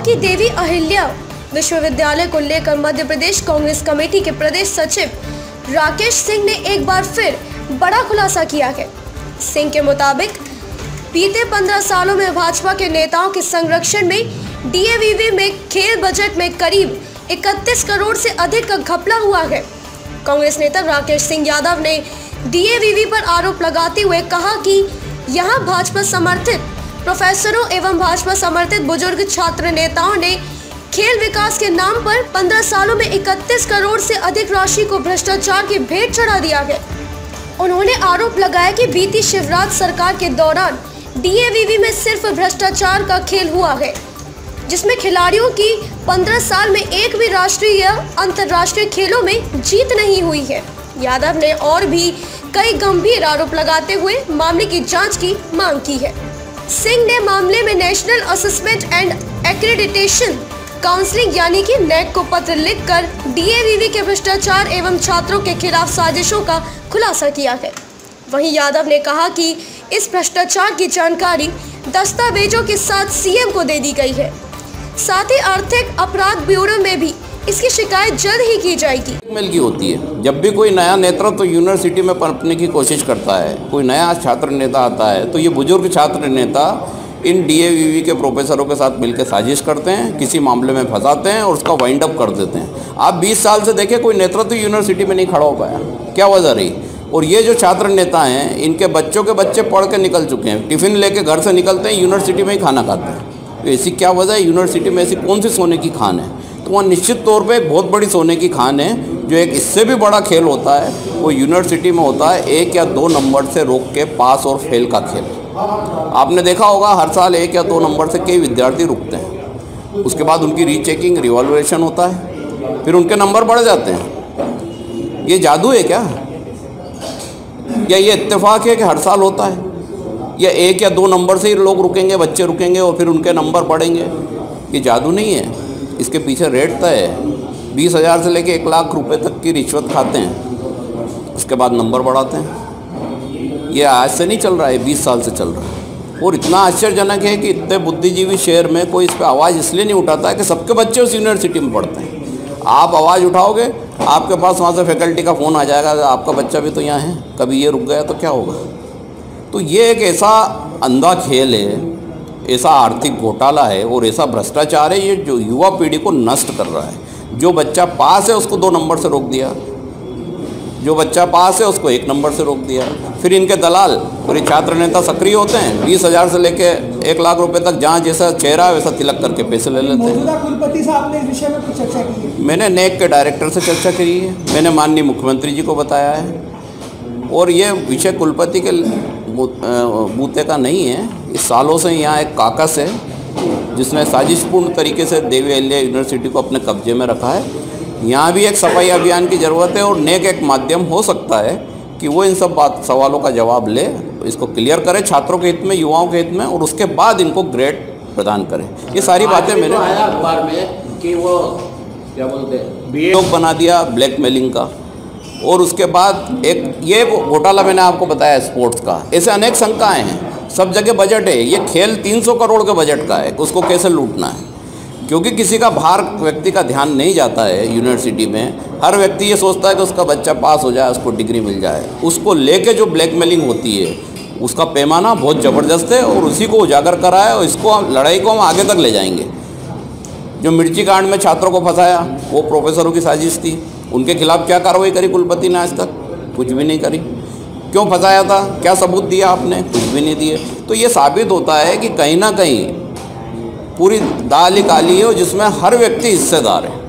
की देवी अहिल्या विश्वविद्यालय को लेकर मध्य प्रदेश कांग्रेस कमेटी के प्रदेश सचिव राकेश सिंह ने एक बार फिर बड़ा खुलासा किया है। सिंह के मुताबिक, बीते पंद्रह सालों में भाजपा के नेताओं के संरक्षण में डीएवीवी में खेल बजट में करीब 31 करोड़ से अधिक का घपला हुआ है। कांग्रेस नेता राकेश सिंह यादव ने डीएवीवी पर आरोप लगाते हुए कहा कि यहाँ भाजपा समर्थित प्रोफेसरों एवं भाजपा समर्थित बुज़ुर्ग छात्र नेताओं ने खेल विकास के नाम पर 15 सालों में 31 करोड़ से अधिक राशि को भ्रष्टाचार की भेंट चढ़ा दिया है। उन्होंने आरोप लगाया कि बीती शिवराज सरकार के दौरान डीएवीवी में सिर्फ़ भ्रष्टाचार का खेल हुआ है, जिसमें खिलाड़ियों की 15 साल में एक भी राष्ट्रीय या अंतर्राष्ट्रीय खेलों में जीत नहीं हुई है। यादव ने और भी कई गंभीर आरोप लगाते हुए मामले की जाँच की मांग की है। सिंह ने मामले में national assessment and accreditation counselling यानी कि नेक को पत्र लिखकर डीएवीवी के भ्रष्टाचार एवं छात्रों के खिलाफ साजिशों का खुलासा किया है। वहीं यादव ने कहा कि इस भ्रष्टाचार की जानकारी दस्तावेजों के साथ सीएम को दे दी गई है। साथ ही आर्थिक अपराध ब्यूरो में भी इसकी शिकायत जल्द ही की जाएगी। मेल की होती है। जब भी कोई नया नेतृत्व तो यूनिवर्सिटी में पनपने की कोशिश करता है। कोई नया छात्र नेता आता है तो ये बुज़ुर्ग छात्र नेता इन डीएवीवी के प्रोफेसरों के साथ मिलकर साजिश करते हैं, किसी मामले में फंसाते हैं और उसका वाइंड अप कर देते हैं। आप 20 साल से देखें, कोई नेतृत्व तो यूनिवर्सिटी में नहीं खड़ा हो पाया। क्या वजह रही? और ये जो छात्र नेता हैं, इनके बच्चों के बच्चे पढ़ के निकल चुके हैं। टिफ़िन लेके घर से निकलते हैं यूनिवर्सिटी में ही खाना खाते हैं। तो ऐसी क्या वजह है? यूनिवर्सिटी में ऐसी कौन सी सोने की खान है? तो वहाँ निश्चित तौर पे एक बहुत बड़ी सोने की खान है, जो एक इससे भी बड़ा खेल होता है, वो यूनिवर्सिटी में होता है, एक या दो नंबर से रोक के पास और फेल का खेल। आपने देखा होगा, हर साल एक या दो नंबर से कई विद्यार्थी रुकते हैं। उसके बाद उनकी रीचेकिंग रिवॉल्यूशन होता है, फिर उनके नंबर बढ़ जाते हैं। ये जादू है क्या? या ये इत्तेफाक है कि हर साल होता है? या एक या दो नंबर से ही लोग रुकेंगे, बच्चे रुकेंगे और फिर उनके नंबर बढ़ेंगे? ये जादू नहीं है। इसके पीछे रेट तय है। बीस हज़ार से लेके एक लाख रुपए तक की रिश्वत खाते हैं। उसके बाद नंबर बढ़ाते हैं। ये आज से नहीं चल रहा है बीस साल से चल रहा है। और इतना आश्चर्यजनक है कि इतने बुद्धिजीवी शहर में कोई इस पर आवाज़ इसलिए नहीं उठाता है कि सबके बच्चे उस यूनिवर्सिटी में पढ़ते हैं। आप आवाज़ उठाओगे, आपके पास वहाँ से फैकल्टी का फ़ोन आ जाएगा आपका बच्चा भी तो यहाँ है, कभी ये रुक गया तो क्या होगा? तो ये एक ऐसा अंधा खेल है ऐसा आर्थिक घोटाला है और ऐसा भ्रष्टाचार है ये जो युवा पीढ़ी को नष्ट कर रहा है। जो बच्चा पास है उसको दो नंबर से रोक दिया। जो बच्चा पास है उसको एक नंबर से रोक दिया। फिर इनके दलाल और ये छात्र नेता सक्रिय होते हैं बीस हज़ार से लेके एक लाख रुपए तक जहाँ जैसा चेहरा है वैसा तिलक करके पैसे ले लेते हैं। कुलपति साहब ने इस विषय में कुछ चर्चा की है? मैंने नेक के डायरेक्टर से चर्चा करी है। मैंने माननीय मुख्यमंत्री जी को बताया है। और ये विषय कुलपति के बूते का नहीं है। इस सालों से यहाँ एक काकस है जिसने साजिशपूर्ण तरीके से देवी अहिल्या यूनिवर्सिटी को अपने कब्जे में रखा है। यहाँ भी एक सफ़ाई अभियान की ज़रूरत है और नेक एक माध्यम हो सकता है कि वो इन सब बात सवालों का जवाब ले इसको क्लियर करे छात्रों के हित में युवाओं के हित में और उसके बाद इनको ग्रेड प्रदान करें। ये सारी बातें मैंने आया अखबार में कि वो क्या बोलते हैं योग बना दिया ब्लैकमेलिंग का। और उसके बाद एक, ये घोटाला मैंने आपको बताया स्पोर्ट्स का। ऐसे अनेक शंकाएँ हैं। सब जगह बजट है। ये खेल 300 करोड़ के बजट का है। उसको कैसे लूटना है? क्योंकि किसी का बाहर व्यक्ति का ध्यान नहीं जाता है यूनिवर्सिटी में। हर व्यक्ति ये सोचता है कि उसका बच्चा पास हो जाए, उसको डिग्री मिल जाए। उसको लेके जो ब्लैकमेलिंग होती है, उसका पैमाना बहुत ज़बरदस्त है और उसी को उजागर करा है और इसको लड़ाई को हम आगे तक ले जाएँगे। जो मिर्ची कांड में छात्रों को फंसाया, वो प्रोफेसरों की साजिश थी। उनके खिलाफ क्या कार्रवाई करी? कुलपति ने आज तक कुछ भी नहीं करी। क्यों फंसाया था? क्या सबूत दिया आपने? कुछ भी नहीं दिए। तो ये साबित होता है कि कहीं ना कहीं पूरी दाल काली है जिसमें हर व्यक्ति हिस्सेदार है।